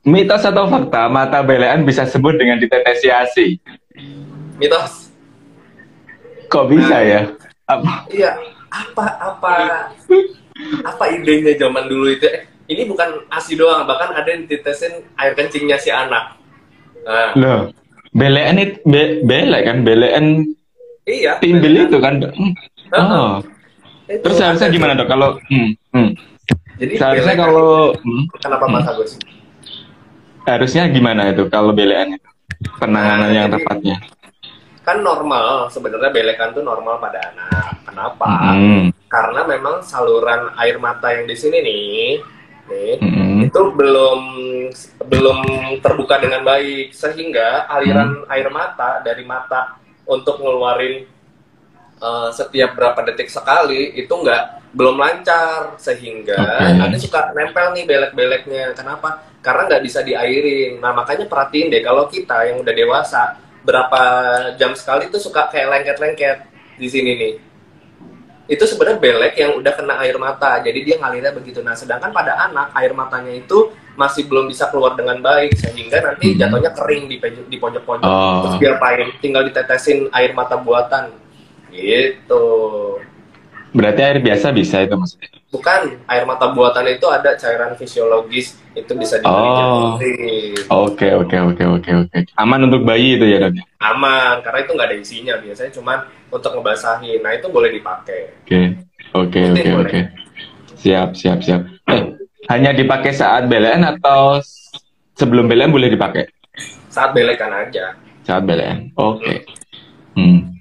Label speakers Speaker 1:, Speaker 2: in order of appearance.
Speaker 1: Mitos atau fakta mata belean bisa sembuh dengan ditetesi ASI?
Speaker 2: Mitos.
Speaker 1: Kok bisa
Speaker 2: Nah.
Speaker 1: ya? Apa?
Speaker 2: Iya. Apa apa apa idenya zaman dulu itu? Eh, ini bukan ASI doang, bahkan ada yang ditesin air kencingnya si anak. Nah,
Speaker 1: Loh, belean itu be, belek kan? Belean
Speaker 2: iya.
Speaker 1: timbel itu kan? Oh.
Speaker 2: Itu
Speaker 1: Terus seharusnya gimana dok? Kalau hmm, hmm.
Speaker 2: Jadi
Speaker 1: seharusnya
Speaker 2: belekan
Speaker 1: kalau hmm,
Speaker 2: kenapa
Speaker 1: hmm.
Speaker 2: Mas Agus?
Speaker 1: harusnya gimana itu kalau belean itu penanganan
Speaker 2: Nah,
Speaker 1: yang
Speaker 2: jadi-
Speaker 1: tepatnya?
Speaker 2: Kan normal sebenarnya belekan tuh normal pada anak. Kenapa?
Speaker 1: Hmm,
Speaker 2: Karena memang saluran air mata yang di sini nih, nih
Speaker 1: hmm,
Speaker 2: itu belum belum terbuka dengan baik sehingga aliran
Speaker 1: Hmm.
Speaker 2: air mata dari mata untuk ngeluarin uh, setiap berapa detik sekali itu nggak belum lancar sehingga
Speaker 1: Oke.
Speaker 2: nanti suka nempel nih belek-beleknya. Kenapa? Karena nggak bisa diairin. Nah makanya perhatiin deh kalau kita yang udah dewasa berapa jam sekali tuh suka kayak lengket-lengket di sini nih. Itu sebenarnya belek yang udah kena air mata jadi dia ngalirnya begitu. Nah sedangkan pada anak air matanya itu masih belum bisa keluar dengan baik sehingga nanti
Speaker 1: Hmm.
Speaker 2: jatuhnya kering di, di pojok-pojok.
Speaker 1: Oh.
Speaker 2: terus diapain tinggal ditetesin air mata buatan. Gitu
Speaker 1: berarti air biasa bisa itu maksudnya?
Speaker 2: bukan air mata buatan itu ada cairan fisiologis itu bisa dibeli
Speaker 1: Oh. Oke oke oke oke oke. Aman untuk bayi itu ya dok?
Speaker 2: aman karena itu nggak ada isinya biasanya cuman untuk ngebasahin nah itu boleh dipakai
Speaker 1: Oke oke oke oke. Siap siap siap. Eh hanya dipakai saat belean atau sebelum belean boleh dipakai?
Speaker 2: saat belekan aja
Speaker 1: Saat belean. Oke. Hmm.